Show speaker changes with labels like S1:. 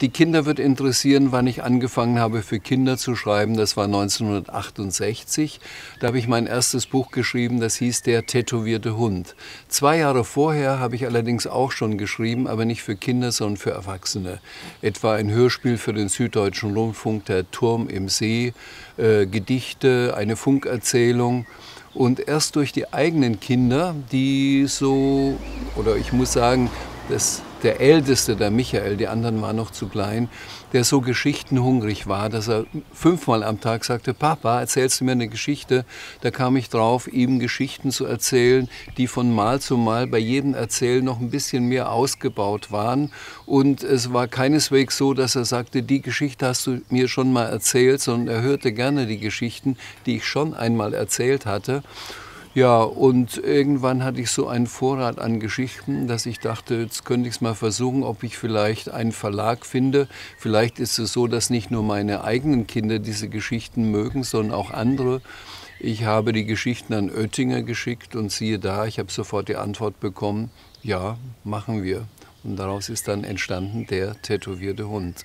S1: die Kinder wird interessieren, wann ich angefangen habe, für Kinder zu schreiben. Das war 1968. Da habe ich mein erstes Buch geschrieben, das hieß Der tätowierte Hund. Zwei Jahre vorher habe ich allerdings auch schon geschrieben, aber nicht für Kinder, sondern für Erwachsene. Etwa ein Hörspiel für den Süddeutschen Rundfunk, Der Turm im See, äh, Gedichte, eine Funkerzählung. Und erst durch die eigenen Kinder, die so, oder ich muss sagen, das der Älteste, der Michael, die anderen waren noch zu klein, der so geschichtenhungrig war, dass er fünfmal am Tag sagte, Papa, erzählst du mir eine Geschichte? Da kam ich drauf, ihm Geschichten zu erzählen, die von Mal zu Mal bei jedem Erzählen noch ein bisschen mehr ausgebaut waren. Und es war keineswegs so, dass er sagte, die Geschichte hast du mir schon mal erzählt, sondern er hörte gerne die Geschichten, die ich schon einmal erzählt hatte. Ja, und irgendwann hatte ich so einen Vorrat an Geschichten, dass ich dachte, jetzt könnte ich es mal versuchen, ob ich vielleicht einen Verlag finde. Vielleicht ist es so, dass nicht nur meine eigenen Kinder diese Geschichten mögen, sondern auch andere. Ich habe die Geschichten an Oettinger geschickt und siehe da, ich habe sofort die Antwort bekommen, ja, machen wir. Und daraus ist dann entstanden der tätowierte Hund.